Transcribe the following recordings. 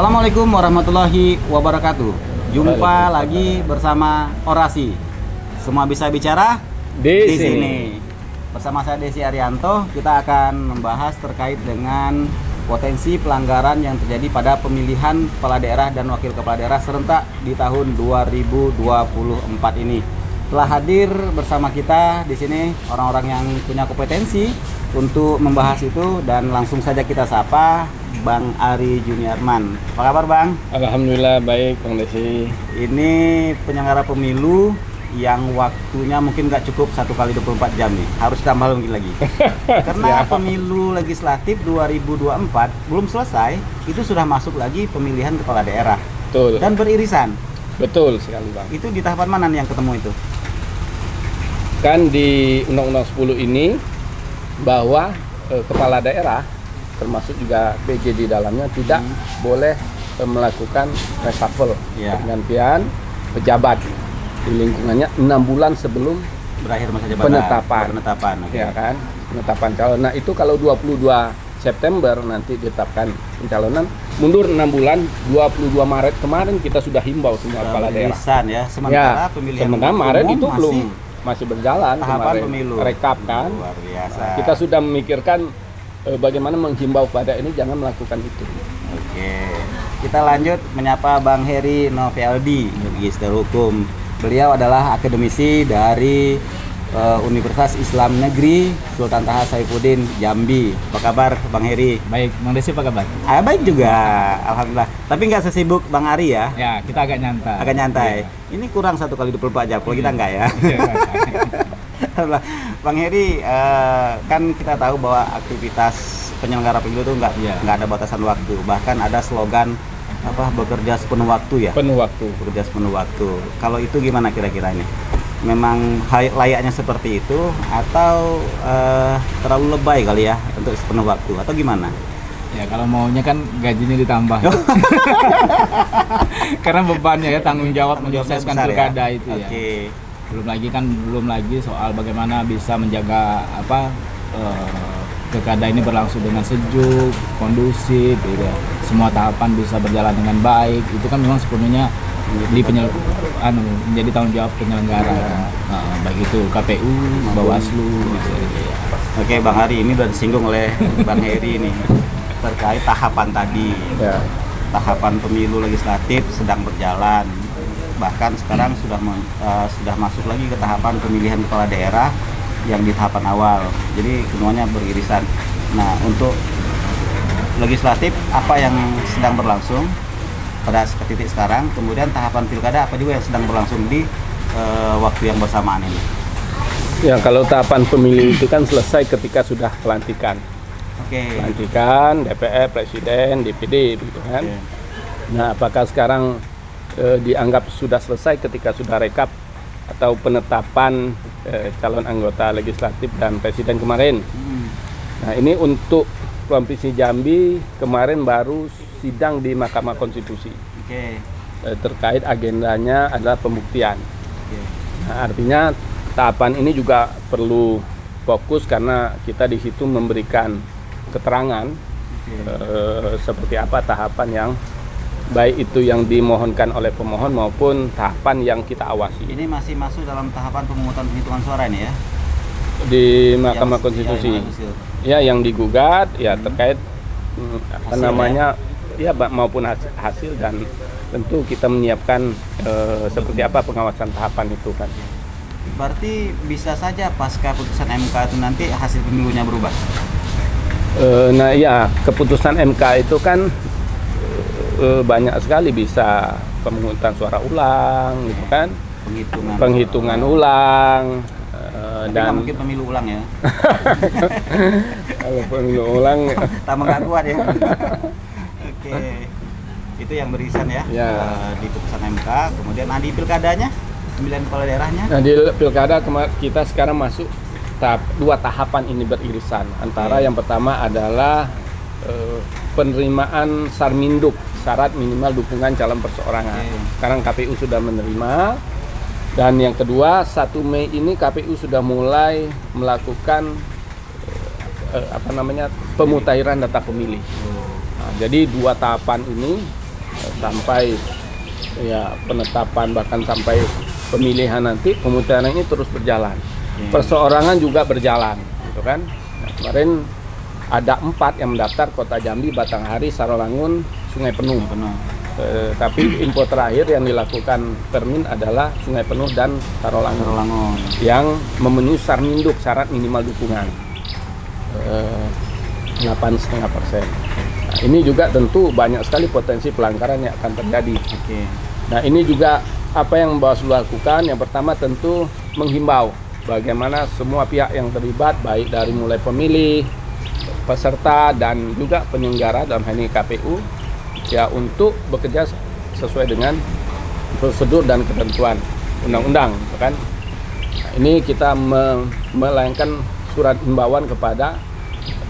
Assalamualaikum warahmatullahi wabarakatuh. Jumpa lagi bersama Orasi. Semua bisa bicara Di sini. Bersama saya Desi Arianto, kita akan membahas terkait dengan potensi pelanggaran yang terjadi pada pemilihan kepala daerah dan wakil kepala daerah serentak di tahun 2024 ini. Telah hadir bersama kita di sini orang-orang yang punya kompetensi untuk membahas itu dan langsung saja kita sapa Bang Ari Juniarman. Apa kabar Bang? Alhamdulillah baik Bang Desi. Ini penyelenggara pemilu yang waktunya mungkin nggak cukup satu kali 24 jam nih harus tambah mungkin lagi karena pemilu legislatif 2024 belum selesai itu sudah masuk lagi pemilihan kepala daerah Betul. dan beririsan Betul sekali Bang. itu di tahapan mana nih yang ketemu itu Kan di Undang-Undang 10 ini bahwa eh, kepala daerah termasuk juga PJ di dalamnya tidak Hmm. boleh eh, melakukan reshuffle Iya. pergantian pejabat di lingkungannya enam bulan sebelum berakhir masa jabatan Penetapan. penetapan oke. ya kan penetapan calon. Nah itu kalau 22 September nanti ditetapkan pencalonan mundur enam bulan 22 Maret kemarin kita sudah himbau semua kepala daerah. ya sementara pemilihan sementara Maret itu masih belum masih berjalan tahapan kemarin. pemilu rekap kan luar biasa Nah, kita sudah memikirkan bagaimana menghimbau pada ini jangan melakukan itu Oke, kita lanjut menyapa Bang Heri Noveldi, Magister Hukum. Beliau adalah akademisi dari eh, Universitas Islam Negeri Sultan Taha Saifuddin Jambi. Apa kabar Bang Heri? Baik, Bang Desi apa kabar? Ah, baik juga, Alhamdulillah. Tapi nggak sesibuk Bang Ari ya, Ya, kita agak nyantai. agak nyantai. Ini kurang satu kali 24 jam, kalau kita nggak ya. Iya. Bang Heri, eh, kan kita tahu bahwa aktivitas penyelenggara pemilu itu nggak Iya. nggak ada batasan waktu. Bahkan ada slogan apa bekerja sepenuh waktu ya. penuh waktu Bekerja sepenuh waktu. Kalau itu gimana kira-kira ini? Memang layaknya seperti itu atau eh, terlalu lebay kali ya untuk sepenuh waktu atau gimana? ya, kalau maunya kan gajinya ditambah. Karena bebannya ya tanggung jawab besar ya? pilkada itu ya. Belum lagi kan belum lagi soal bagaimana bisa menjaga apa pilkada ini berlangsung dengan sejuk, kondusif, gitu. ya. Semua tahapan bisa berjalan dengan baik. Itu kan memang sepenuhnya di penyel anu menjadi tanggung jawab penyelenggara Nah, baik itu KPU, Bawaslu gitu ya. Oke, Bang Hari ini sudah disinggung oleh Bang Heri ini terkait tahapan tadi. ya tahapan pemilu legislatif sedang berjalan bahkan sekarang sudah men- eh, sudah masuk lagi ke tahapan pemilihan kepala daerah yang di tahapan awal. Jadi semuanya beririsan. Nah untuk legislatif apa yang sedang berlangsung pada titik sekarang kemudian tahapan pilkada apa juga yang sedang berlangsung di eh, waktu yang bersamaan ini? Ya kalau tahapan pemilu itu kan selesai ketika sudah pelantikan. Oke. Pelantikan DPR presiden DPD gitu kan? Oke. Nah, apakah sekarang eh, dianggap sudah selesai ketika sudah rekap atau penetapan eh, calon anggota legislatif dan presiden kemarin? Hmm, Nah, ini untuk Provinsi Jambi kemarin baru sidang di Mahkamah Konstitusi oke Eh, terkait agendanya adalah pembuktian. oke Nah, artinya tahapan ini juga perlu fokus karena kita di situ memberikan keterangan oke. eh, seperti apa tahapan yang baik itu yang dimohonkan oleh pemohon maupun tahapan yang kita awasi ini masih masuk dalam tahapan pemungutan penghitungan suara ini ya di Mahkamah Yang- Konstitusi. hasil. Ya, yang digugat ya terkait mm, apa Hasil, namanya ya ba- maupun hasil, hasil dan tentu kita menyiapkan eh, seperti apa pengawasan tahapan itu kan. Berarti bisa saja pasca putusan MK itu nanti hasil pemilunya berubah. Eh, nah ya keputusan MK itu kan eh, banyak sekali bisa pemungutan suara ulang gitu kan Penghitungan. penghitungan ulang eh, Tapi dan mungkin pemilu ulang ya. kalau pemilu ulang Tambah nggak kuat ya. Oke. Itu yang beririsan ya, Ya. eh, di putusan MK. Kemudian nah, di pilkadanya, pemilihan kepala daerahnya. Nah di pilkada kita sekarang masuk tahap dua tahapan ini beririsan. Antara Oke. yang pertama adalah eh, penerimaan sarminduk syarat minimal dukungan calon perseorangan. Oke. Sekarang KPU sudah menerima dan yang kedua 1 Mei ini KPU sudah mulai melakukan eh, apa namanya pemutahiran data pemilih. Nah, jadi dua tahapan ini sampai ya penetapan bahkan sampai pemilihan nanti pemutaran ini terus berjalan. Perseorangan juga berjalan, gitu kan? Nah, kemarin ada empat yang mendaftar Kota Jambi, Batanghari, Sarolangun, Sungai Penuh. Penuh. Eh, tapi info terakhir yang dilakukan Permin adalah Sungai Penuh dan Sarolangun Rolangun. yang memenuhi sarminduk syarat minimal dukungan delapan setengah persen. Nah, ini juga tentu banyak sekali potensi pelanggaran yang akan terjadi. Oke. Nah ini juga apa yang Bawaslu lakukan. Yang pertama tentu menghimbau bagaimana semua pihak yang terlibat baik dari mulai pemilih, peserta dan juga penyelenggara dalam hal ini KPU ya untuk bekerja sesuai dengan prosedur dan ketentuan undang-undang, gitu kan? Nah, ini kita me- melayangkan surat himbauan kepada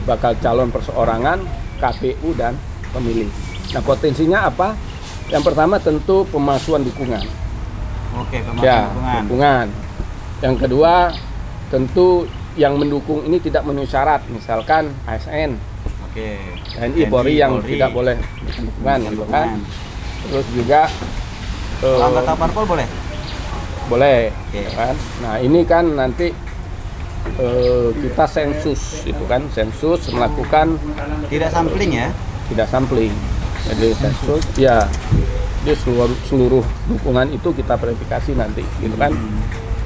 bakal calon perseorangan, KPU dan pemilih. Nah potensinya apa? Yang pertama tentu pemalsuan dukungan. Oke, pemasukan Ya, dukungan. dukungan. Yang kedua, tentu yang mendukung ini tidak memenuhi syarat, misalkan ASN, Oke. TNI, Polri yang tidak boleh dukungan, gitu kan. Terus juga eh, Kalau anggota parpol boleh? boleh, Oke. gitu kan. Nah ini kan nanti eh, kita sensus, itu kan, sensus melakukan Tidak sampling ya? tidak sampling. Jadi sensus, ya, di seluruh, seluruh dukungan itu kita verifikasi nanti, gitu kan.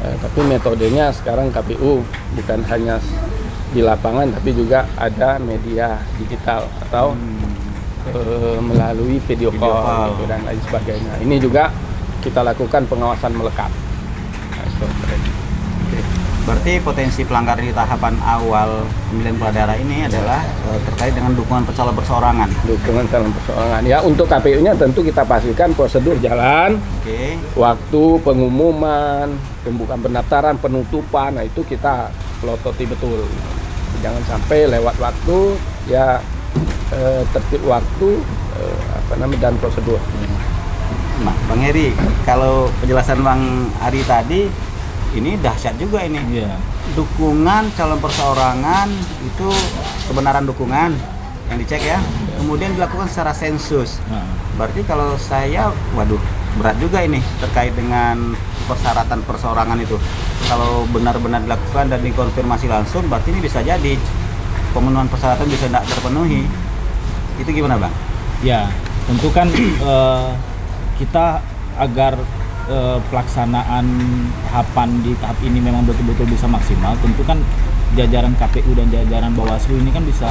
Eh, tapi metodenya sekarang KPU bukan hanya di lapangan, tapi juga ada media digital atau eh, melalui video, Video call, call. gitu, dan lain sebagainya. Ini juga kita lakukan pengawasan melekat. Nah, itu. Berarti potensi pelanggaran di tahapan awal pemilihan kepala daerah ini adalah eh, terkait dengan dukungan calon perseorangan. dukungan calon perseorangan. Ya untuk KPU-nya tentu kita pastikan prosedur jalan, Oke. waktu pengumuman, pembukaan pendaftaran, penutupan, nah itu kita pelototi betul. Jangan sampai lewat waktu, ya eh, tertib waktu, eh, apa namanya dan prosedur. Nah, Bang Heri, kalau penjelasan Bang Ari tadi ini dahsyat juga ini. Iya. Dukungan calon perseorangan itu kebenaran dukungan yang dicek ya. Kemudian dilakukan secara sensus. Nah, Berarti kalau saya, waduh, berat juga ini terkait dengan persyaratan perseorangan itu. Kalau benar-benar dilakukan dan dikonfirmasi langsung, berarti ini bisa jadi pemenuhan persyaratan bisa tidak terpenuhi. Itu gimana bang? Ya, tentu kan eh, kita agar eh, pelaksanaan tahapan di tahap ini memang betul-betul bisa maksimal, tentu kan jajaran KPU dan jajaran Bawaslu ini kan bisa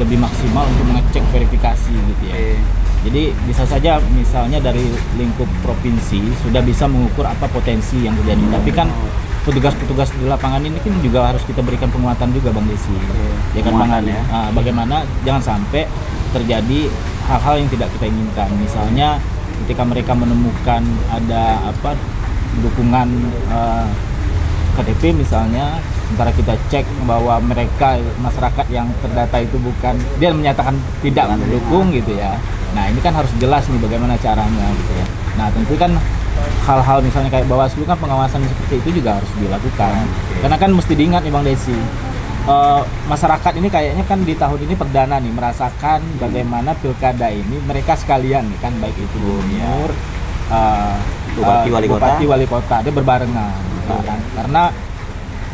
lebih maksimal untuk mengecek verifikasi gitu ya. Oke. Jadi bisa saja misalnya dari lingkup provinsi sudah bisa mengukur apa potensi yang terjadi. Tapi kan petugas-petugas di lapangan ini kan juga harus kita berikan penguatan juga Bang Desi. Ya kan Bang ya. Nah, bagaimana jangan sampai terjadi hal-hal yang tidak kita inginkan. Misalnya ketika mereka menemukan ada apa dukungan eh, KTP misalnya sementara kita cek bahwa mereka masyarakat yang terdata itu bukan dia menyatakan tidak mendukung gitu ya. Nah ini kan harus jelas nih bagaimana caranya gitu ya. Nah tentu kan hal-hal misalnya kayak Bawaslu kan pengawasan seperti itu juga harus dilakukan. Karena kan mesti diingat nih Bang Desi eh, masyarakat ini kayaknya kan di tahun ini perdana nih merasakan bagaimana pilkada ini mereka sekalian nih kan baik itu gubernur eh, Bupati, eh, wali kota. bupati, wali kota dia berbarengan gitu kan. karena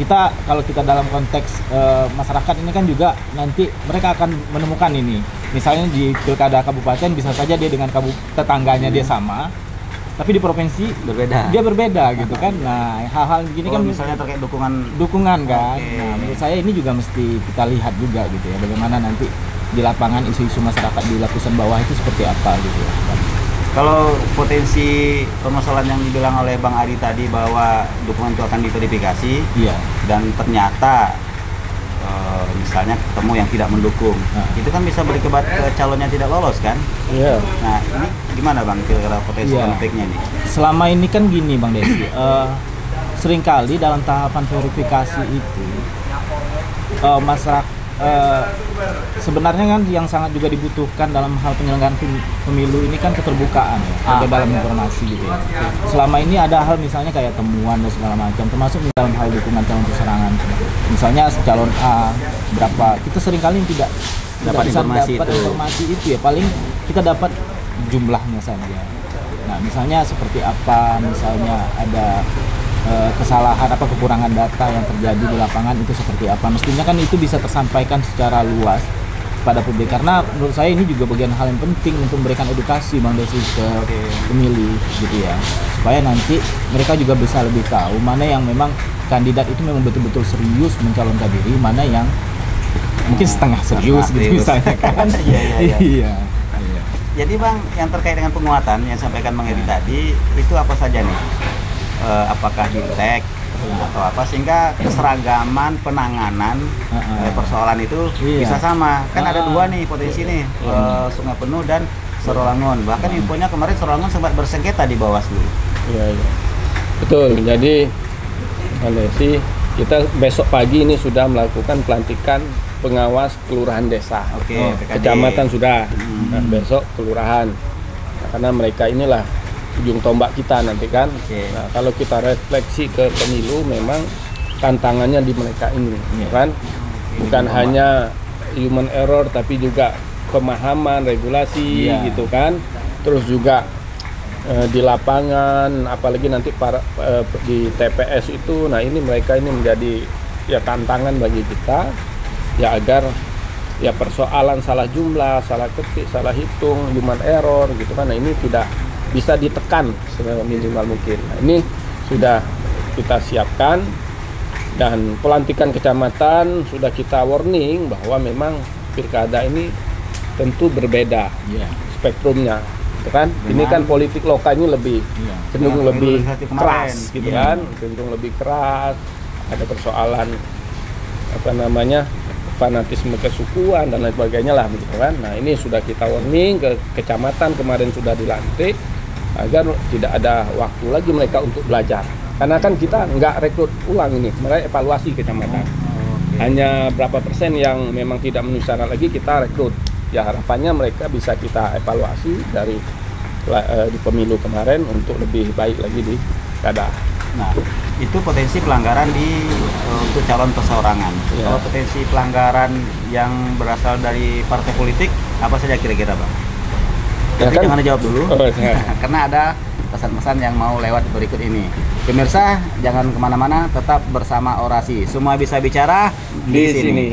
kita kalau kita dalam konteks eh, masyarakat ini kan juga nanti mereka akan menemukan ini misalnya di pilkada kabupaten bisa saja dia dengan kabu tetangganya dia sama tapi di provinsi Berbeda. dia berbeda gitu kan nah hal-hal begini Oh, kan misalnya terkait dukungan dukungan kan. Oke. Nah, menurut saya ini juga mesti kita lihat juga gitu ya bagaimana nanti di lapangan isu-isu masyarakat di lapisan bawah itu seperti apa gitu ya. Kalau potensi permasalahan yang dibilang oleh Bang Adi tadi bahwa dukungan itu akan diverifikasi Iya. dan ternyata eh, misalnya ketemu yang tidak mendukung, Nah. itu kan bisa berakibat ke calon yang tidak lolos kan? Iya. Nah ini gimana Bang kira-kira potensi Iya. konfliknya nih? Selama ini kan gini Bang Desi, eh, sering kali dalam tahapan verifikasi itu eh, masyarakat eh, sebenarnya kan yang sangat juga dibutuhkan dalam hal penyelenggaraan pem- pemilu ini kan keterbukaan ya, Ah, dalam informasi gitu ya. Selama ini ada hal misalnya kayak temuan dan segala macam, termasuk dalam hal dukungan calon perserangan. Misalnya calon A berapa, kita sering kali tidak tidak Dapat bisa informasi dapat itu. informasi itu ya. Paling kita dapat jumlahnya saja. Nah, misalnya seperti apa? Misalnya ada eh, kesalahan apa kekurangan data yang terjadi di lapangan itu seperti apa? Mestinya kan itu bisa tersampaikan secara luas pada publik karena menurut saya ini juga bagian hal yang penting untuk memberikan edukasi Bang Desi ke pemilih gitu ya supaya nanti mereka juga bisa lebih tahu mana yang memang kandidat itu memang betul-betul serius mencalonkan diri mana yang mungkin setengah serius gitu misalnya kan Iya, iya, iya. iya iya. Jadi bang, yang terkait dengan penguatan yang sampaikan Bang Edi tadi itu apa saja nih? Eh, apakah hintek atau apa sehingga keseragaman penanganan Heeh. eh, persoalan itu Iya. bisa sama. Kan ada Ah. dua nih potensi nih eh, Sungai Penuh dan Sorolangun. Bahkan infonya kemarin Sorolangun sempat bersengketa di Bawaslu. Iya, iya. Betul. Jadi Mbak Desi, kita besok pagi ini sudah melakukan pelantikan pengawas kelurahan desa. Oke, Oh, PKD. kecamatan sudah. Hmm. Nah, besok kelurahan. Nah, karena mereka inilah ujung tombak kita nanti kan. Oke. Nah, kalau kita refleksi ke pemilu memang tantangannya di mereka ini, Iya. kan? Bukan hanya human error tapi juga pemahaman regulasi Iya. gitu kan. Terus juga eh, di lapangan apalagi nanti para eh, di TPS itu nah ini mereka ini menjadi ya tantangan bagi kita ya agar ya persoalan salah jumlah, salah ketik, salah hitung, human error gitu kan. Nah, ini tidak bisa ditekan seminimal mungkin. Nah, ini sudah kita siapkan dan pelantikan kecamatan sudah kita warning bahwa memang pilkada ini tentu berbeda Iya. spektrumnya gitu kan ini kan politik lokal ini lebih Iya. cenderung Dengan lebih keras gitu Iya. kan cenderung lebih keras ada persoalan apa namanya fanatisme kesukuan dan lain sebagainya lah begitu kan nah ini sudah kita warning ke kecamatan kemarin sudah dilantik agar tidak ada waktu lagi mereka untuk belajar. Karena kan kita nggak rekrut ulang ini mereka. Evaluasi kecamatan hanya berapa persen yang memang tidak memenuhi syarat lagi kita rekrut. Ya harapannya mereka bisa kita evaluasi dari eh, di pemilu kemarin untuk lebih baik lagi di kada Nah, itu potensi pelanggaran di eh, untuk calon perseorangan. Iya. Kalau potensi pelanggaran yang berasal dari partai politik apa saja kira-kira, Bang? Ya Tapi kan- jangan dijawab dulu. Oh, iya. Karena ada pesan-pesan yang mau lewat berikut ini. Pemirsa, jangan ke mana-mana, tetap bersama orasi. Semua bisa bicara di sini.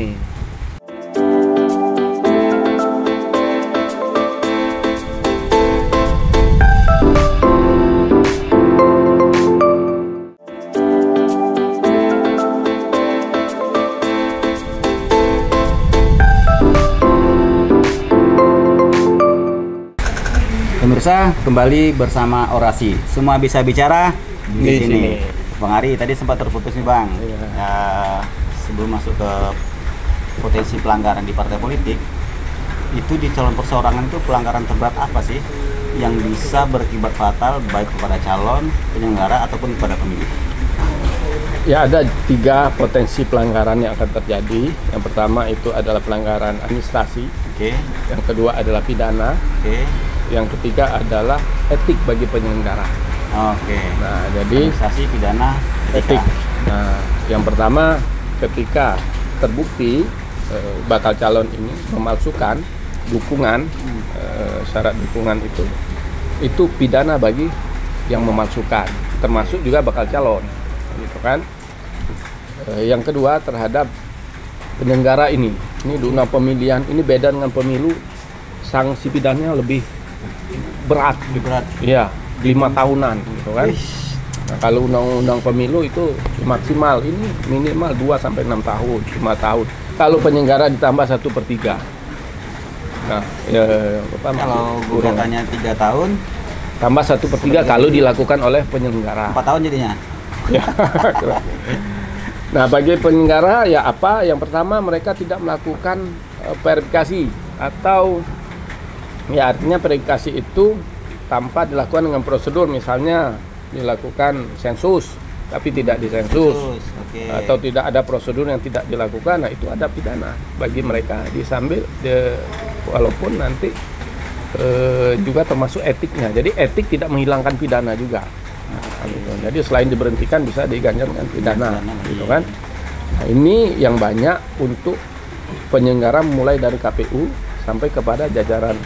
Pemirsa, kembali bersama orasi. Semua bisa bicara di, Di sini. sini. Bang Ari tadi sempat terputus nih, Bang. Iya. Ya, sebelum masuk ke potensi pelanggaran di partai politik, itu di calon perseorangan itu pelanggaran terberat apa sih yang bisa berakibat fatal baik kepada calon, penyelenggara ataupun kepada pemilih? Ya ada tiga potensi pelanggaran yang akan terjadi. Yang pertama itu adalah pelanggaran administrasi, Oke, yang kedua adalah pidana, oke, yang ketiga adalah etik bagi penyelenggara. oke. Nah, jadi Administrasi pidana etik. etika. Nah, yang pertama ketika terbukti eh, bakal calon ini memalsukan dukungan eh, syarat dukungan itu, itu pidana bagi yang memalsukan, termasuk juga bakal calon, gitu kan? Eh, yang kedua terhadap penyelenggara ini, ini di undang pemilihan ini beda dengan pemilu, sanksi pidananya lebih berat, Lebih berat. Iya, lima tahunan, gitu kan? Nah, kalau undang-undang pemilu itu maksimal ini minimal 2 sampai 6 tahun, 5 tahun. Kalau penyelenggara ditambah satu per tiga. Nah, ya, apa masih Kalau kurang. gugatannya tiga tahun, tambah satu per tiga kalau dilakukan oleh penyelenggara. empat tahun jadinya. Ya. nah, bagi penyelenggara ya apa? Yang pertama mereka tidak melakukan eh, verifikasi atau ya artinya verifikasi itu tanpa dilakukan dengan prosedur. Misalnya dilakukan sensus tapi tidak disensus. Oke. atau tidak ada prosedur yang tidak dilakukan nah itu ada pidana bagi mereka. Disambil de- walaupun nanti eh, juga termasuk etiknya. Jadi etik tidak menghilangkan pidana juga. Nah, gitu. jadi selain diberhentikan bisa diganjar dengan pidana gitu kan? Nah, ini yang banyak untuk penyelenggara mulai dari KPU sampai kepada jajaran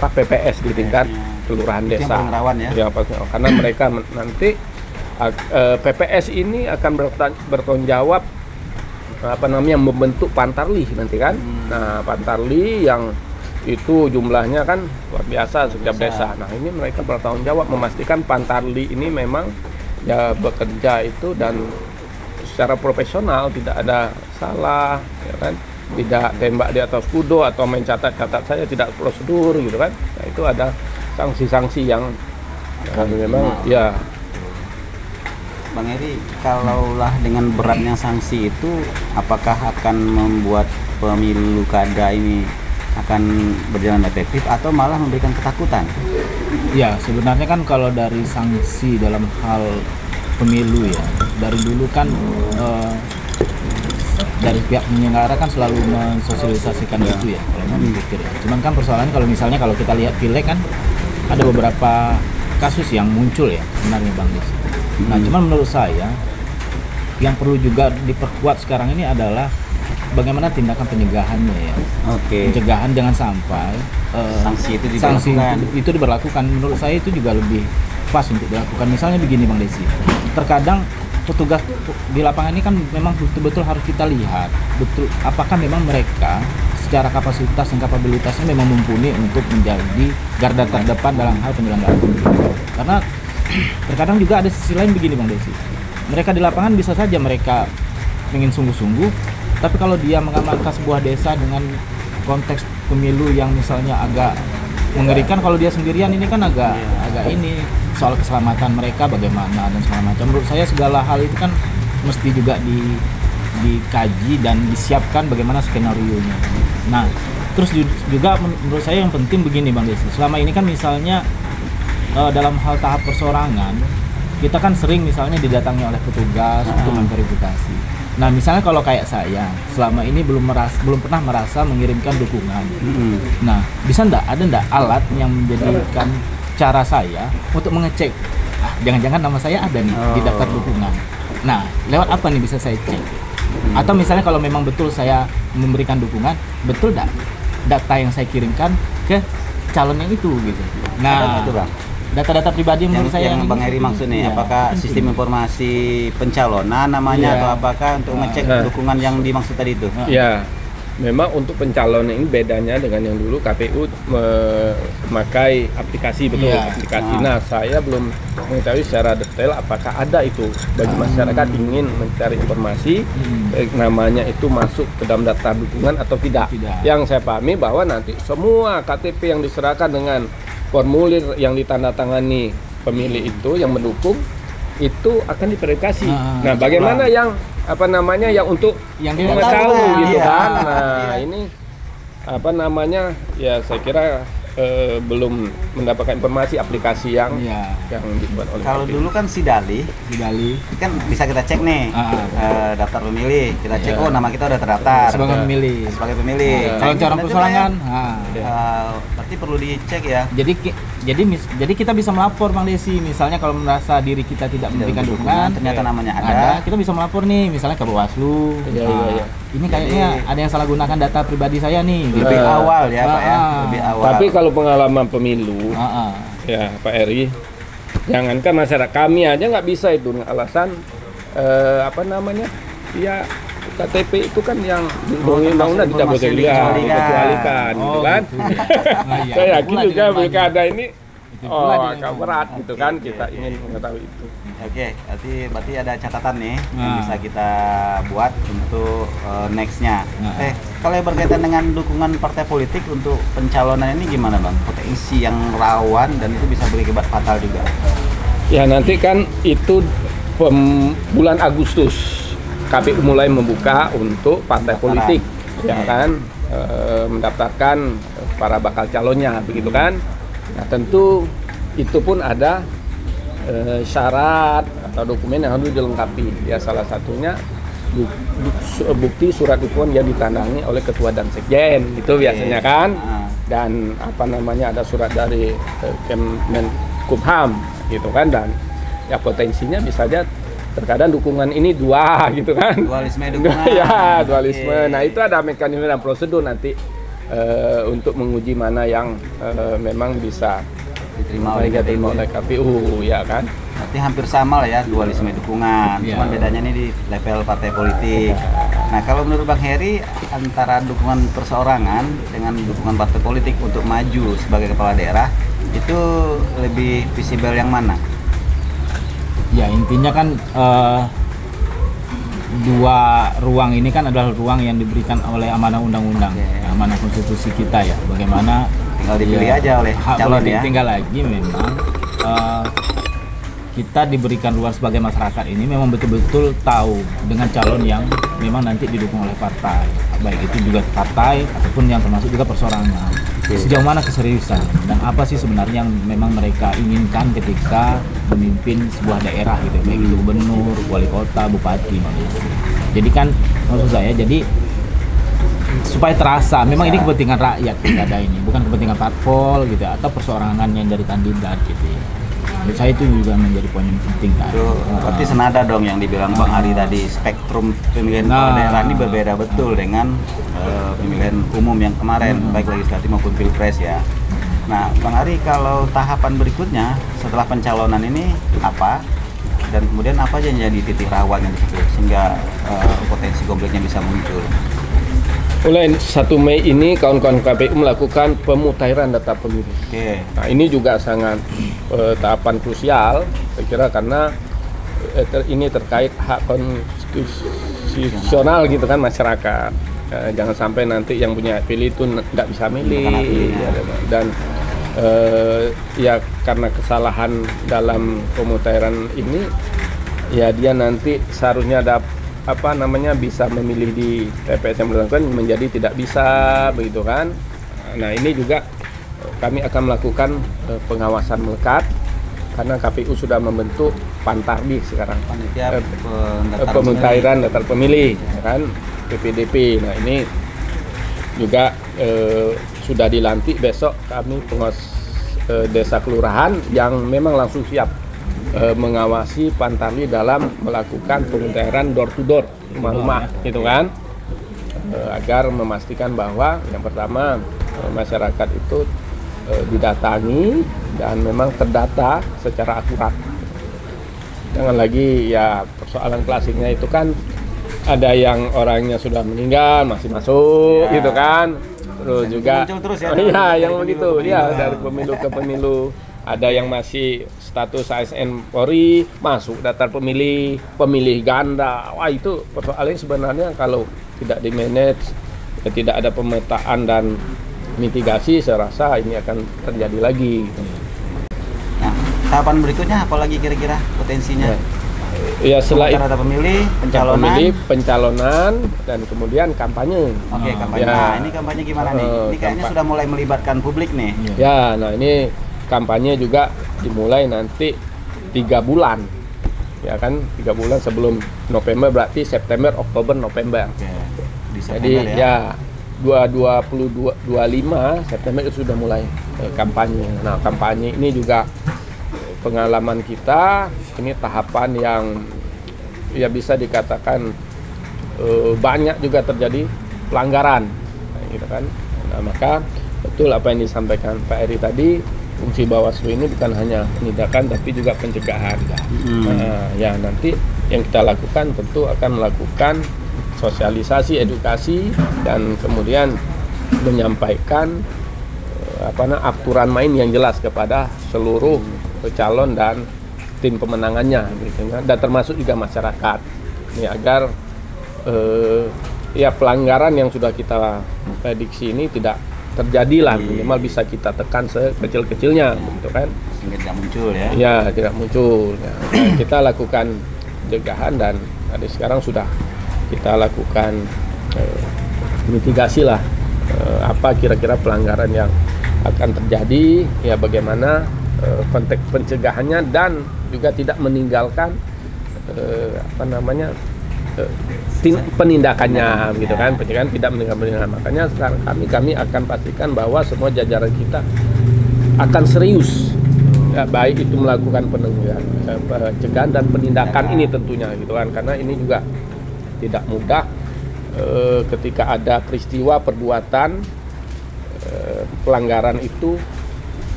apa PPS di tingkat PPS-nya. kelurahan yang desa. paling rawan ya? pasti. karena mereka nanti eh, PPS ini akan berta- bertanggung jawab apa namanya membentuk pantarli nanti kan. Hmm. Nah, pantarli yang itu jumlahnya kan luar biasa setiap desa. Nah, ini mereka bertanggung jawab memastikan pantarli ini memang ya bekerja itu dan secara profesional tidak ada salah ya kan tidak tembak di atas kudo atau main catat-catat saya tidak prosedur gitu kan nah, itu ada sanksi-sanksi yang yang memang ya Bang Eri, kalaulah dengan beratnya sanksi itu, apakah akan membuat pemilu kada ini akan berjalan efektif atau malah memberikan ketakutan? Ya, sebenarnya kan kalau dari sanksi dalam hal pemilu ya, dari dulu kan eh, dari pihak penyelenggara kan selalu mensosialisasikan itu ya, kalau mau dipikir. ya. Cuman kan persoalannya kalau misalnya kalau kita lihat pileg kan ada beberapa kasus yang muncul ya sebenarnya Bang Des. Nah, Hmm. cuman menurut saya yang perlu juga diperkuat sekarang ini adalah bagaimana tindakan pencegahannya ya Oke. pencegahan jangan sampai eh, Sanksi itu sanksi diberlakukan. itu, itu diberlakukan menurut saya itu juga lebih pas untuk dilakukan misalnya begini bang Desi terkadang petugas di lapangan ini kan memang betul-betul harus kita lihat betul apakah memang mereka secara kapasitas dan kapabilitasnya memang mumpuni untuk menjadi garda terdepan dalam hal penyelenggaraan pemilu. Karena terkadang juga ada sisi lain begini bang Desi. Mereka di lapangan bisa saja mereka ingin sungguh-sungguh tapi kalau dia mengamankan sebuah desa dengan konteks pemilu yang misalnya agak mengerikan kalau dia sendirian ini kan agak agak ini soal keselamatan mereka bagaimana dan segala macam menurut saya segala hal itu kan mesti juga di dikaji dan disiapkan bagaimana skenario nya nah terus ju- juga men- menurut saya yang penting begini bang Desi selama ini kan misalnya eh, dalam hal tahap persorangan kita kan sering misalnya didatangi oleh petugas untuk memverifikasi. Nah, misalnya kalau kayak saya selama ini belum meras belum pernah merasa mengirimkan dukungan. Mm-mm. Nah, bisa ndak ada ndak alat yang menjadikan cara saya untuk mengecek ah, jangan-jangan nama saya ada nih di daftar Oh. dukungan. Nah, lewat apa nih bisa saya cek? Atau misalnya kalau memang betul saya memberikan dukungan, betul ndak data yang saya kirimkan ke calon yang itu gitu. Nah, itu, Bang? data-data pribadi yang, menurut saya yang Bang ini- Eri maksud nih, iya, apakah penting. sistem informasi pencalonan namanya Iya. atau apakah untuk ngecek Nah. dukungan yang dimaksud tadi itu? Nah. ya memang untuk pencalonan ini bedanya dengan yang dulu KPU memakai aplikasi betul Iya. aplikasi. Ah. Nah saya belum mengetahui secara detail apakah ada itu bagi masyarakat ingin mencari informasi Hmm. eh, namanya itu masuk ke dalam daftar dukungan atau tidak. Tidak. Yang saya pahami bahwa nanti semua KTP yang diserahkan dengan formulir yang ditandatangani pemilih itu yang mendukung itu akan diverifikasi. Ah, nah, bagaimana yang apa namanya yang untuk Yang nggak tahu, tahu Bang. gitu Iya. kan. Nah, Iya. ini apa namanya? Ya saya kira eh, belum mendapatkan informasi aplikasi yang Iya. yang dibuat oleh Kalau dulu kan si Dali di Dali kan bisa kita cek nih Ah, ah. eh, daftar pemilih, kita cek Iya. oh nama kita udah terdaftar sebagai Iya. pemilih. sebagai pemilih. Iya. Kalau Nah, cara nah, ya? Eh, berarti perlu dicek ya. jadi jadi mis, jadi kita bisa melapor Bang Desi misalnya kalau merasa diri kita tidak memberikan dukungan ternyata Iya. namanya ada. ada kita bisa melapor nih misalnya ke Bawaslu Iya, iya, iya. ini kayaknya Jadi- ada yang salah gunakan data pribadi saya nih gitu. Lebih Eh, awal ya Pak ya, ah. lebih awal. Tapi kalau pengalaman pemilu Ah, ah. ya Pak Eri, jangankan masyarakat kami aja nggak bisa itu dengan alasan eh, apa namanya? Ya KTP itu kan yang Oh, di undang-undang tidak boleh yang ya, dikecualikan. gitu Oh, kan. gitu ya. Ah, iya. Saya Itu yakin juga pilkada ini oh agak berat gitu kan kita ingin mengetahui itu. Oke, berarti berarti ada catatan nih yang Nah. bisa kita buat untuk eh, nextnya. Nah. Eh, kalau yang berkaitan dengan dukungan partai politik untuk pencalonan ini gimana bang? Potensi yang rawan dan itu bisa berakibat fatal juga. Ya nanti kan itu pem- bulan Agustus KPU mulai membuka untuk partai politik ya kan eh, mendaftarkan para bakal calonnya begitu kan. Nah tentu itu pun ada eh, syarat atau dokumen yang harus dilengkapi. Ya salah satunya bukti surat dukungan yang ditandani oleh ketua dan sekjen itu biasanya kan Ah. dan apa namanya ada surat dari eh, Kemenkumham gitu kan dan ya potensinya bisa aja terkadang dukungan ini dua gitu kan Dualisme dukungan. ya dualisme Oke. nah itu ada mekanisme dan prosedur nanti eh, untuk menguji mana yang eh, memang bisa diterima oleh KPU. oleh KPU ya kan Berarti hampir sama lah ya dualisme dukungan. Iya. Cuman bedanya ini di level partai politik. Nah kalau menurut Bang Heri antara dukungan perseorangan dengan dukungan partai politik untuk maju sebagai kepala daerah itu lebih visible yang mana? Ya intinya kan eh, dua ruang ini kan adalah ruang yang diberikan oleh amanah undang-undang, Oke. amanah konstitusi kita ya. Bagaimana Tinggal dipilih ya, aja oleh hak calon politik ya. Tinggal lagi memang eh, kita diberikan ruang sebagai masyarakat ini memang betul-betul tahu dengan calon yang memang nanti didukung oleh partai, baik itu juga partai ataupun yang termasuk juga persorangan. Sejauh mana keseriusan dan apa sih sebenarnya yang memang mereka inginkan ketika memimpin sebuah daerah gitu, baik itu gubernur, wali kota, bupati. Jadi kan maksud saya, jadi supaya terasa memang ini kepentingan rakyat pilkada ini bukan kepentingan parpol gitu atau perseorangan yang dari kandidat gitu ya. Menurut saya itu juga menjadi poin yang penting kan. Itu berarti senada dong yang dibilang Bang Ari tadi spektrum pemilihan Nah. daerah ini berbeda betul dengan eh, pemilihan umum yang kemarin baik legislatif maupun pilpres ya. Nah, Bang Ari kalau tahapan berikutnya setelah pencalonan ini apa dan kemudian apa aja yang jadi titik rawan yang di situ sehingga eh, potensi konfliknya bisa muncul. Mulai 1 Mei ini kawan-kawan KPU melakukan pemutahiran data pemilih Oke. Nah ini juga sangat eh, tahapan krusial, saya kira karena eh, ter- ini terkait hak konstitusional gitu kan masyarakat. Eh, jangan sampai nanti yang punya hak pilih itu nggak bisa milih ya, dan eh, ya karena kesalahan dalam pemutahiran ini ya dia nanti seharusnya ada apa namanya bisa memilih di TPS yang bersangkutan menjadi tidak bisa begitu kan. Nah ini juga eh, kami akan melakukan eh, pengawasan melekat karena KPU sudah membentuk Pantardi sekarang Panitia Eh, pemutahiran daftar pemilih ya kan PPDP. Nah ini juga eh, sudah dilantik besok kami pengawas eh, desa kelurahan yang memang langsung siap eh, mengawasi Pantarli dalam melakukan pemutahiran door to door rumah-rumah gitu kan? Eh, agar memastikan bahwa yang pertama eh, masyarakat itu eh, didatangi dan memang terdata secara akurat. Jangan lagi ya persoalan klasiknya itu kan ada yang orangnya sudah meninggal masih masuk Ya. gitu kan? Terus Dan juga terus ya, Oh, iya yang begitu. ya dari pemilu ke pemilu. Ada yang masih status ASN Polri masuk daftar pemilih pemilih ganda wah itu persoalannya sebenarnya kalau tidak di manage ya tidak ada pemetaan dan mitigasi saya rasa ini akan terjadi lagi. Nah, tahapan berikutnya apalagi kira-kira potensinya? Ya setelah itu Pemungutan data pemilih, pencalonan. pemilih, pencalonan dan kemudian kampanye. Oke, kampanye. Ya. Nah, ini kampanye gimana nih? Eh, Ini kayaknya sudah mulai melibatkan publik nih. Ya, nah ini kampanye juga dimulai nanti tiga bulan, ya kan tiga bulan sebelum November berarti September, Oktober, November. Oke. Di Jadi ya dua dua puluh dua dua lima September itu sudah mulai eh, kampanye. Nah kampanye ini juga pengalaman kita ini tahapan yang ya bisa dikatakan eh, banyak juga terjadi pelanggaran, nah, gitu kan. Nah maka betul apa yang disampaikan Pak Eri tadi fungsi Bawaslu ini bukan hanya penindakan tapi juga pencegahan. Hmm. Nah, ya nanti yang kita lakukan tentu akan melakukan sosialisasi, edukasi dan kemudian menyampaikan eh, apa namanya aturan main yang jelas kepada seluruh calon dan tim pemenangannya gitu ya. dan termasuk juga masyarakat ini agar eh, ya pelanggaran yang sudah kita prediksi ini tidak terjadi lah minimal bisa kita tekan sekecil-kecilnya gitu kan Sehingga tidak muncul ya. ya tidak muncul ya. Nah, kita lakukan pencegahan dan ada sekarang sudah kita lakukan eh, mitigasi lah eh, apa kira-kira pelanggaran yang akan terjadi ya bagaimana eh, konteks pencegahannya dan juga tidak meninggalkan eh, apa namanya penindakannya gitu kan pencegahan tidak meninggalkan penindakan makanya sekarang kami kami akan pastikan bahwa semua jajaran kita akan serius ya, baik itu melakukan pencegahan, eh, pencegahan dan penindakan ini tentunya gitu kan karena ini juga tidak mudah eh, ketika ada peristiwa perbuatan eh, pelanggaran itu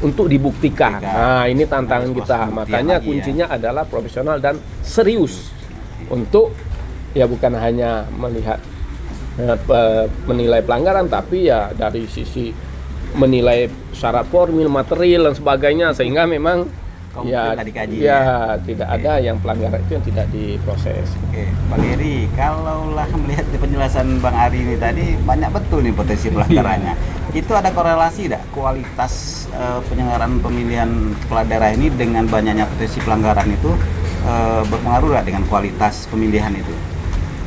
untuk dibuktikan. Buktikan. Nah, ini tantangan kita. Makanya ya. kuncinya adalah profesional dan serius untuk ya bukan hanya melihat eh, pe- menilai pelanggaran tapi ya dari sisi menilai syarat formil, material dan sebagainya sehingga memang Komplit ya dikaji ya, ya. tidak Oke. ada yang pelanggaran itu yang tidak diproses. Oke, Bang Eri, kalaulah melihat penjelasan Bang Ari ini tadi banyak betul nih potensi pelanggarannya. Itu ada korelasi tidak kualitas eh, penyelenggaraan pemilihan kepala daerah ini dengan banyaknya potensi pelanggaran itu eh, berpengaruh nggak dengan kualitas pemilihan itu?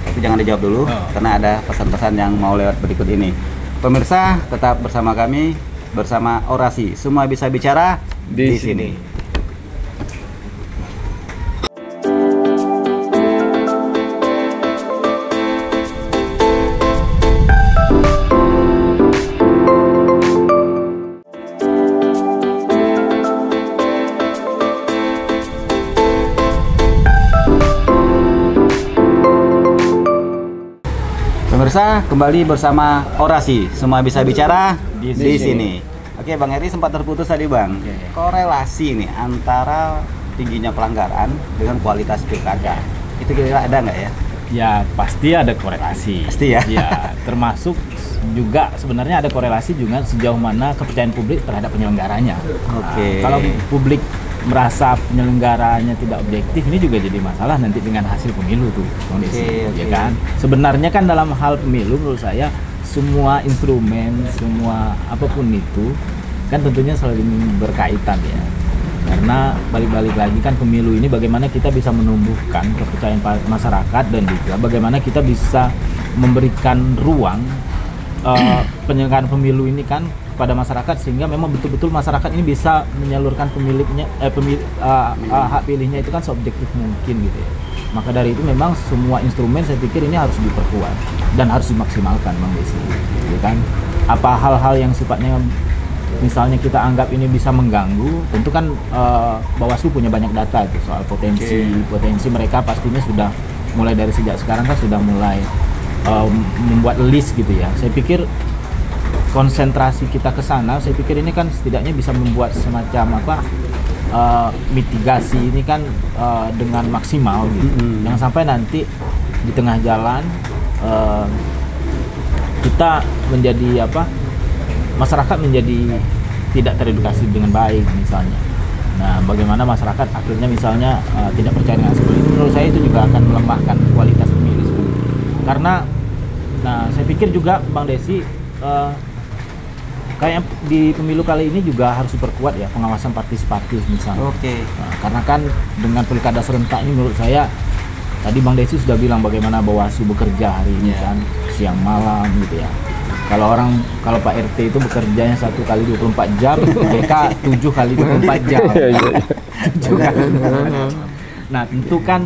Tapi jangan dijawab dulu Oh. karena ada pesan-pesan yang mau lewat berikut ini. Pemirsa, tetap bersama kami bersama Orasi. Semua bisa bicara Di di, sini. sini. Pemirsa, kembali bersama Orasi. Semua bisa bicara di, Di sini. sini. Oke, Bang Eri sempat terputus tadi, Bang. Korelasi nih antara tingginya pelanggaran dengan kualitas pilkada. Itu kira-kira ada nggak ya? Ya pasti ada korelasi. Pasti ya? Ya termasuk juga sebenarnya ada korelasi juga sejauh mana kepercayaan publik terhadap penyelenggaranya. Oke. Nah, kalau publik merasa penyelenggaranya tidak objektif ini juga jadi masalah nanti dengan hasil pemilu tuh kondisi Oke, ya oke. kan sebenarnya kan dalam hal pemilu menurut saya semua instrumen semua apa pun itu kan tentunya saling berkaitan ya karena balik-balik lagi kan pemilu ini bagaimana kita bisa menumbuhkan kepercayaan masyarakat dan juga bagaimana kita bisa memberikan ruang eh, penyelenggaraan pemilu ini kan kepada masyarakat sehingga memang betul-betul masyarakat ini bisa menyalurkan pemiliknya eh, pemil- eh, eh, hak pilihnya itu kan seobjektif mungkin gitu ya. Maka dari itu memang semua instrumen saya pikir ini harus diperkuat dan harus dimaksimalkan Bang Desi. Ya kan? Apa hal-hal yang sifatnya misalnya kita anggap ini bisa mengganggu, tentu kan eh, Bawaslu punya banyak data itu soal potensi potensi mereka pastinya sudah mulai dari sejak sekarang kan sudah mulai eh, membuat list gitu ya. Saya pikir konsentrasi kita ke sana, saya pikir ini kan setidaknya bisa membuat semacam apa eh, mitigasi ini kan eh, dengan maksimal gitu. Mm-mm. Jangan sampai nanti di tengah jalan eh, kita menjadi apa masyarakat menjadi tidak teredukasi dengan baik misalnya. Nah, bagaimana masyarakat akhirnya misalnya eh, tidak percaya dengan seperti itu, menurut saya itu juga akan melemahkan kualitas itu. Karena, nah saya pikir juga Bang Desi eh, kayak di pemilu kali ini juga harus diperkuat ya pengawasan partisipatif misalnya. Oke. Nah, karena kan dengan pilkada serentak ini menurut saya tadi Bang Desi sudah bilang bagaimana Bawaslu bekerja hari ini Iya. kan siang malam gitu ya. Kalau orang kalau Pak RT itu bekerjanya satu kali 24 jam, BK 7 kali 24 jam. Iya, iya, iya. Tujuh kali 24 jam. Nah, tentu kan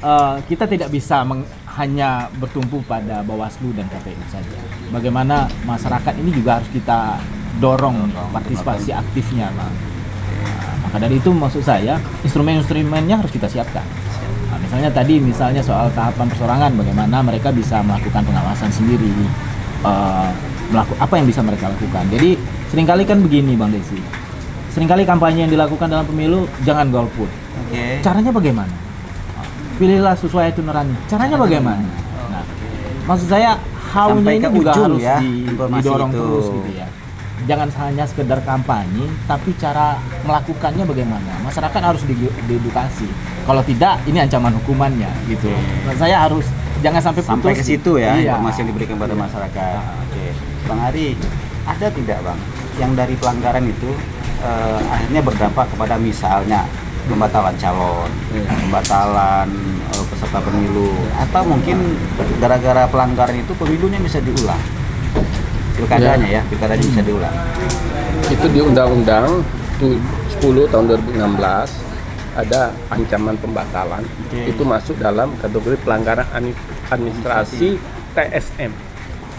eh, kita tidak bisa meng- hanya bertumpu pada Bawaslu dan KPU saja. Bagaimana masyarakat ini juga harus kita dorong partisipasi aktifnya, Pak. Nah, maka dari itu maksud saya instrumen-instrumennya harus kita siapkan. Nah, misalnya tadi misalnya soal tahapan persorangan bagaimana mereka bisa melakukan pengawasan sendiri. eh, melaku, apa yang bisa mereka lakukan. Jadi sering kali kan begini Bang Desi. Seringkali kampanye yang dilakukan dalam pemilu jangan golput. Oke. Caranya bagaimana? Pilihlah sesuai itu nurani. Caranya bagaimana? Nah, maksud saya how-nya ini juga ujung harus ya, di- didorong itu. terus gitu ya. Jangan hanya sekedar kampanye, tapi cara melakukannya bagaimana? Masyarakat harus di- diedukasi. Kalau tidak, ini ancaman hukumannya gitu. Maksud saya harus jangan sampai putus. Sampai ke situ ya Iya. informasi yang diberikan pada masyarakat. Oke. Bang Ari, ada tidak Bang yang dari pelanggaran itu eh, akhirnya berdampak kepada misalnya pembatalan calon, pembatalan eh, peserta pemilu, atau mungkin gara-gara pelanggaran itu pemilunya bisa diulang? Pilkadanya ya, pilkadanya bisa diulang. itu di Undang-Undang tu- 10 tahun 2016 ada ancaman pembatalan Oke. itu masuk dalam kategori pelanggaran administrasi TSM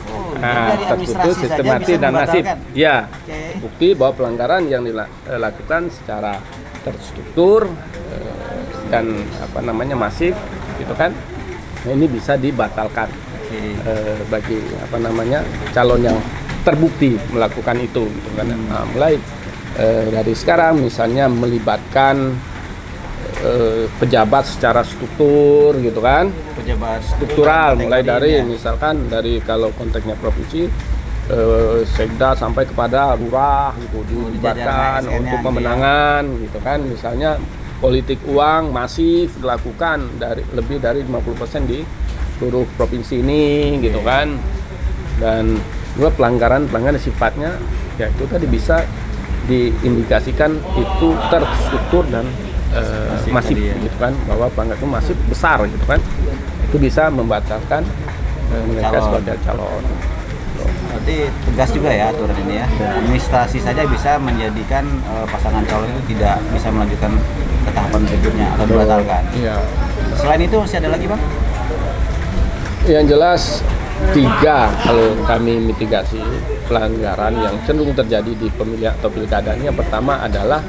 Oh, nah, tertutup sistematis dan nasib ya Oke. bukti bahwa pelanggaran yang dilakukan secara terstruktur eh, dan apa namanya masif gitu kan nah, ini bisa dibatalkan Oke. eh, bagi apa namanya calon yang terbukti melakukan itu gitu kan. Nah, mulai eh, dari sekarang misalnya melibatkan eh, pejabat secara struktur gitu kan pejabat struktural mulai dari ya. misalkan dari kalau konteksnya provinsi eh, sekda sampai kepada lurah gitu dilibatkan jajaran ASN-nya untuk ya. pemenangan gitu kan. Misalnya politik uang masif dilakukan dari lebih dari 50% di seluruh provinsi ini gitu kan. Dan dua pelanggaran pelanggaran sifatnya ya itu tadi bisa diindikasikan itu terstruktur dan eh, Masif ya. gitu kan bahwa pelanggaran itu masif besar gitu kan. Itu bisa membatalkan eh, mereka sebagai calon Berarti tegas juga ya aturan ini ya. Administrasi saja bisa menjadikan eh, pasangan calon itu tidak bisa melanjutkan ke tahapan berikutnya atau dibatalkan. Iya. Selain itu masih ada lagi bang? Yang jelas tiga kalau kami mitigasi pelanggaran yang cenderung terjadi di pemilihan atau pilkada ini yang pertama adalah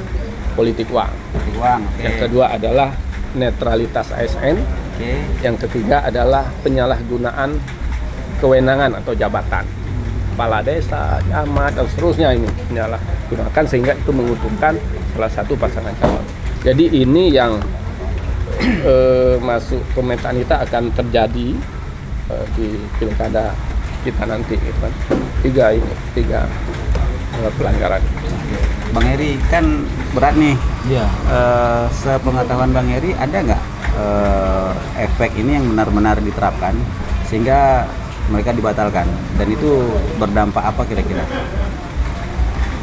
politik uang, Uang. Oke. yang kedua adalah netralitas ASN, Oke. yang ketiga adalah penyalahgunaan kewenangan atau jabatan kepala desa, camat dan seterusnya ini penyalahgunakan sehingga itu menguntungkan salah satu pasangan calon. Jadi ini yang eh, masuk pemetaan kita akan terjadi eh, di pilkada kita nanti gitu kan. Tiga ini, tiga eh, pelanggaran. Bang Heri kan berat nih. Iya. Eh, sepengetahuan Bang Heri ada nggak eh, efek ini yang benar-benar diterapkan sehingga mereka dibatalkan dan itu berdampak apa kira-kira?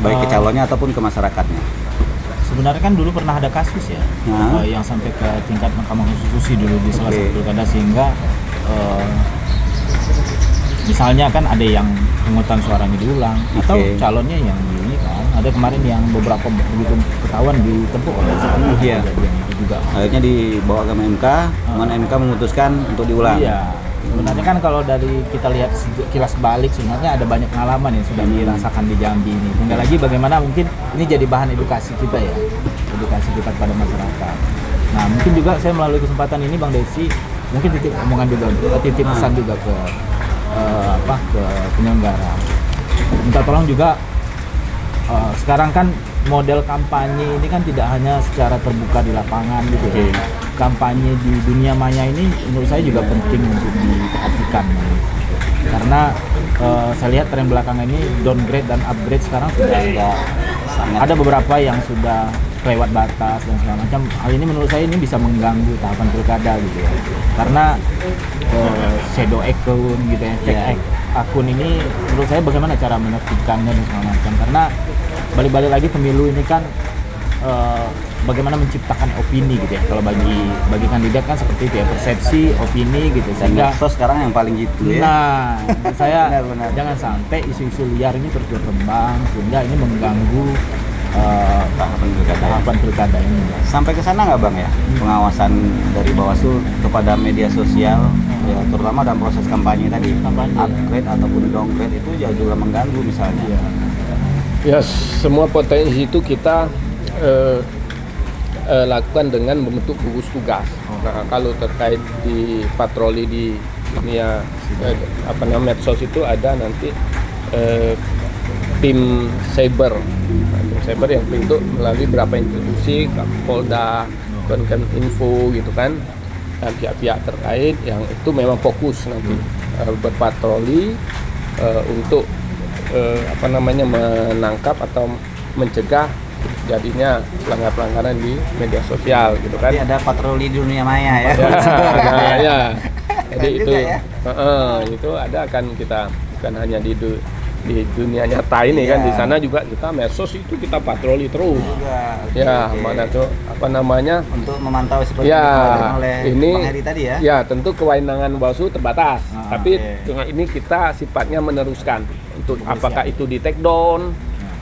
Baik ke Eh, calonnya ataupun ke masyarakatnya. Sebenarnya kan dulu pernah ada kasus ya, Nah. yang sampai ke tingkat Mahkamah Konstitusi dulu di salah Oke. satu pilkada sehingga eh, misalnya kan ada yang penghutang suaranya diulang atau Oke. calonnya yang ini kan ada kemarin yang beberapa begitu ketahuan ditempuk oleh Iya. juga. Akhirnya dibawa ke MK, kemudian MK memutuskan untuk diulang. Iya. Sebenarnya kan kalau dari kita lihat kilas balik sebenarnya ada banyak pengalaman yang sudah dirasakan di Jambi ini. Tinggal lagi bagaimana mungkin ini jadi bahan edukasi kita ya, edukasi kita kepada masyarakat. Nah mungkin juga saya melalui kesempatan ini Bang Desi mungkin titip omongan juga, eh, titip pesan juga ke eh, apa ke penyelenggara. Minta tolong juga eh, sekarang kan model kampanye ini kan tidak hanya secara terbuka di lapangan gitu ya. Kampanye di dunia maya ini menurut saya juga penting untuk diperhatikan. Karena eh, saya lihat tren belakangan ini downgrade dan upgrade sekarang sudah sangat ada beberapa yang sudah lewat batas dan segala macam. Hal ini menurut saya ini bisa mengganggu tahapan pilkada gitu ya. Karena eh, shadow account gitu ya, fake Iya. ac- akun ini menurut saya bagaimana cara menertibkannya dan segala macam. Karena balik-balik lagi pemilu ini kan eh, bagaimana menciptakan opini gitu ya. Kalau bagi bagi kandidat kan seperti itu ya, persepsi, opini gitu. Sehingga medsos sekarang yang paling gitu ya. Nah, saya Benar, benar. jangan sampai isu-isu liar ini terus berkembang sehingga ini mengganggu eh, Tahapan pilkada. tahapan pilkada ini. Sampai ke sana nggak bang ya pengawasan dari Bawaslu kepada media sosial ya terutama dalam proses kampanye tadi Kampanye. upgrade ataupun downgrade itu ya juga mengganggu misalnya. Iya. Ya semua potensi itu kita eh, eh, lakukan dengan membentuk gugus tugas. Nah kalau terkait di patroli di dunia eh, apa namanya medsos itu ada nanti eh, tim cyber, Nah, tim cyber yang bentuk melalui beberapa institusi, Polda, Info gitu kan, dan pihak-pihak terkait yang itu memang fokus nanti eh, berpatroli eh, untuk eh, apa namanya menangkap atau mencegah jadinya pelanggaran-pelanggaran di media sosial gitu kan. Tapi ada patroli di dunia maya ya. Ya, nah, ya. Jadi Keren itu ya. Heeh, itu ada akan kita bukan hanya di du- di dunia nyata ini kan Iya. di sana juga kita medsos itu kita patroli terus. Juga, oke, Ya, oke. mana tuh apa namanya? untuk memantau seperti Ya, yang oleh ini Bang Heri tadi ya. ya tentu kewenangan Bawaslu terbatas. Ah, Tapi dengan ini kita sifatnya meneruskan untuk apakah itu di take down,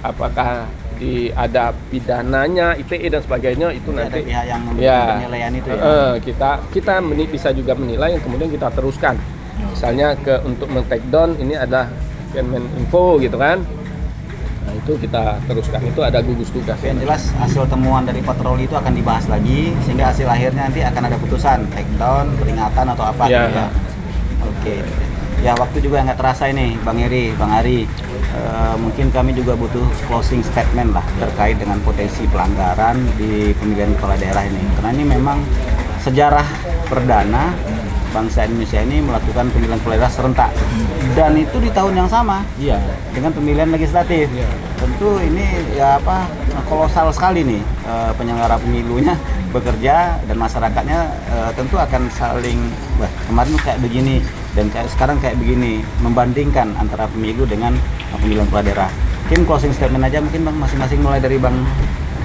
apakah di ada pidananya, ITE dan sebagainya itu Ada nanti pihak yang ya penilaian itu ya. eh, kita kita meni- bisa juga menilai yang kemudian kita teruskan. Misalnya ke untuk men-take down ini ada info gitu kan. Nah, itu kita teruskan. Itu ada gugus tugas. Yang jelas hasil temuan dari patroli itu akan dibahas lagi sehingga hasil akhirnya nanti akan ada putusan take down, peringatan atau apa Ya. gitu ya. Oke. Ya waktu juga nggak terasa ini Bang Heri, Bang Ari. Eh, mungkin kami juga butuh closing statement lah terkait dengan potensi pelanggaran di pemilihan kepala daerah ini. Karena ini memang sejarah perdana bangsa Indonesia ini melakukan pemilihan kepala daerah serentak dan itu di tahun yang sama Iya. dengan pemilihan legislatif. Tentu ini ya apa kolosal sekali nih eh, penyelenggara pemilunya bekerja dan masyarakatnya eh, tentu akan saling wah kemarin kayak begini dan kayak sekarang kayak begini membandingkan antara pemilu dengan pemilihan kepala daerah. Mungkin closing statement aja mungkin bang masing-masing mulai dari bang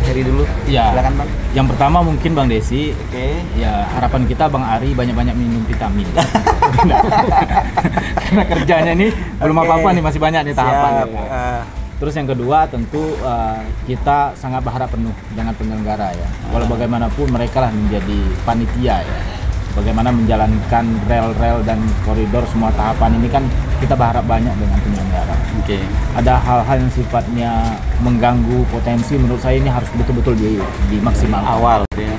Heri dulu. Iya. Silakan bang. Yang pertama mungkin Bang Desi, Oke. ya harapan kita Bang Ari banyak-banyak minum vitamin. Karena kerjanya nih belum apa-apa nih masih banyak nih tahapan. Siap. ya. Eh, Terus yang kedua tentu uh, kita sangat berharap penuh dengan penyelenggara ya. Walau bagaimanapun mereka lah menjadi panitia ya. Bagaimana menjalankan rel-rel dan koridor semua tahapan ini kan kita berharap banyak dengan penyelenggara. Oke. Ada hal-hal yang sifatnya mengganggu potensi menurut saya ini harus betul-betul di, dimaksimalkan. Awal ya.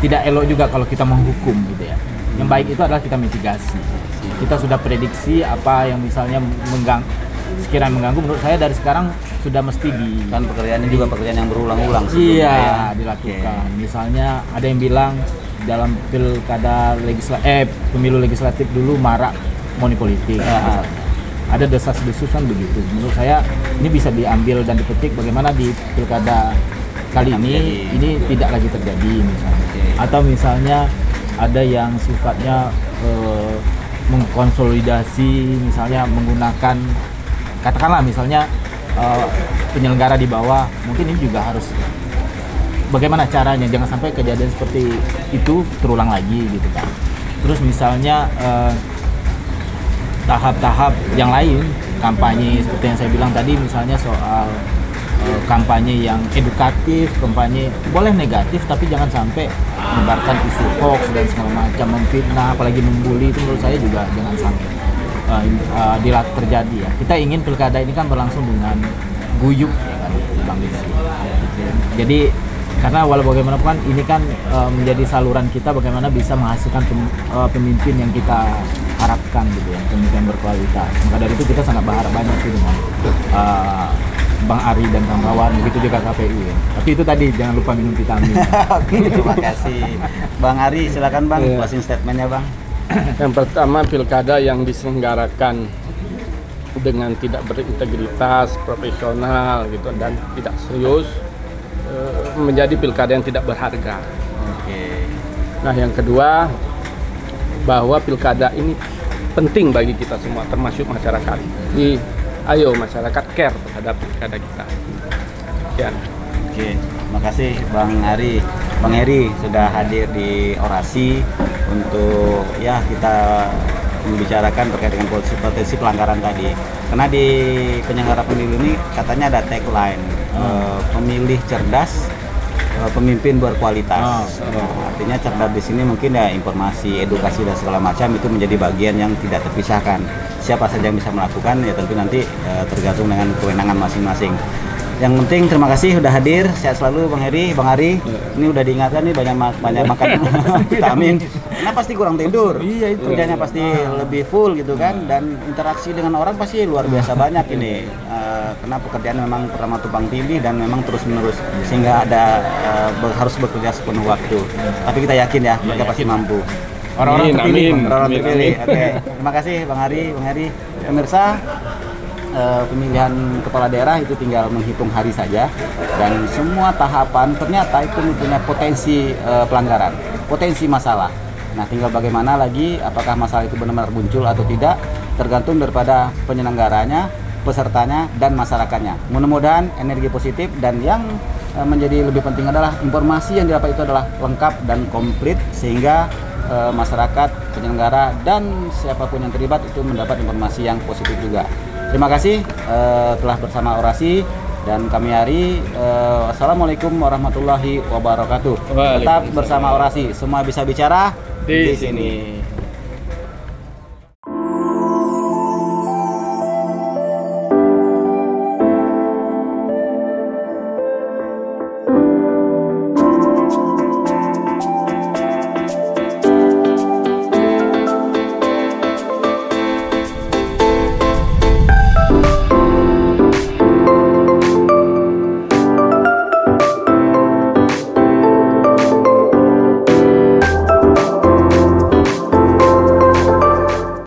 Tidak elok juga kalau kita menghukum gitu ya. Yang baik itu adalah kita mitigasi. Kita sudah prediksi apa yang misalnya menggang sekiranya mengganggu menurut saya dari sekarang sudah mesti di Kan pekerjaannya juga pekerjaan yang berulang-ulang Iya, ya. dilakukan. Misalnya ada yang bilang dalam pilkada legislatif eh pemilu legislatif dulu marak money politik. Ya. misalnya. Ada desas-desus kan begitu. Menurut saya ini bisa diambil dan dipetik bagaimana di pilkada kali ini ini tidak lagi terjadi misalnya. Oke. Atau misalnya ada yang sifatnya eh, mengkonsolidasi misalnya menggunakan katakanlah misalnya eh, penyelenggara di bawah mungkin ini juga harus bagaimana caranya? Jangan sampai kejadian seperti itu terulang lagi gitu kan terus misalnya eh, tahap-tahap yang lain kampanye seperti yang saya bilang tadi misalnya soal eh, kampanye yang edukatif kampanye boleh negatif tapi jangan sampai menyebarkan isu hoax dan segala macam memfitnah apalagi membuli itu menurut saya juga jangan sampai eh, eh, dila- terjadi ya kita ingin pilkada ini kan berlangsung dengan guyup ya kan Bang Desi. jadi karena walau bagaimanapun kan ini kan eh, menjadi saluran kita bagaimana bisa menghasilkan pem- pemimpin yang kita harapkan gitu ya pemimpin berkualitas maka dari itu kita sangat berharap banyak sih dengan eh, Bang Ari dan kawan-kawan begitu juga KPU ya tapi itu tadi jangan lupa minum vitamin Oke, terima kasih. Bang Ari, silakan Bang, Iya. closing statementnya Bang. Yang pertama pilkada yang diselenggarakan dengan tidak berintegritas, profesional gitu dan tidak serius eh, menjadi pilkada yang tidak berharga. Oke. Nah, yang kedua bahwa pilkada ini penting bagi kita semua termasuk masyarakat. Jadi ayo masyarakat care terhadap pilkada kita. Sekian. Oke, terima kasih Bang Ari, Bang Heri sudah hadir di orasi untuk ya kita membicarakan terkait dengan potensi, pelanggaran tadi. Karena di penyelenggara pemilu ini katanya ada tagline eh, pemilih cerdas, eh, pemimpin berkualitas. Oh, Nah, artinya cerdas di sini mungkin ya informasi, edukasi dan segala macam itu menjadi bagian yang tidak terpisahkan. Siapa saja yang bisa melakukan ya tentu nanti eh, tergantung dengan kewenangan masing-masing. Yang penting terima kasih sudah hadir. Sehat selalu Bang Heri, Bang Ari. Ini udah diingatkan nih banyak ma- banyak makan vitamin. Karena pasti kurang tidur. Iya, itu. Kerjanya pasti lebih full gitu kan dan interaksi dengan orang pasti luar biasa banyak ini. Eh, karena pekerjaan memang pertama tumpang tindih dan memang terus menerus sehingga ada eh, be- harus bekerja sepenuh waktu. Tapi kita yakin ya mereka pasti mampu. orang-orang terpilih amin. Bang. Orang Amin, terpilih. Oke, terima kasih Bang Ari, Bang Heri. Pemirsa, eh, pemilihan kepala daerah itu tinggal menghitung hari saja dan semua tahapan ternyata itu mempunyai potensi eh, pelanggaran, potensi masalah. Nah, tinggal bagaimana lagi apakah masalah itu benar-benar muncul atau tidak tergantung daripada penyelenggaranya, pesertanya dan masyarakatnya. Mudah-mudahan energi positif dan yang eh, menjadi lebih penting adalah informasi yang didapat itu adalah lengkap dan komplit sehingga eh, masyarakat, penyelenggara dan siapa pun yang terlibat itu mendapat informasi yang positif juga. Terima kasih eh, telah bersama Orasi dan kami hari eh, Assalamualaikum warahmatullahi wabarakatuh. Tetap bersama Orasi, semua bisa bicara Di sini.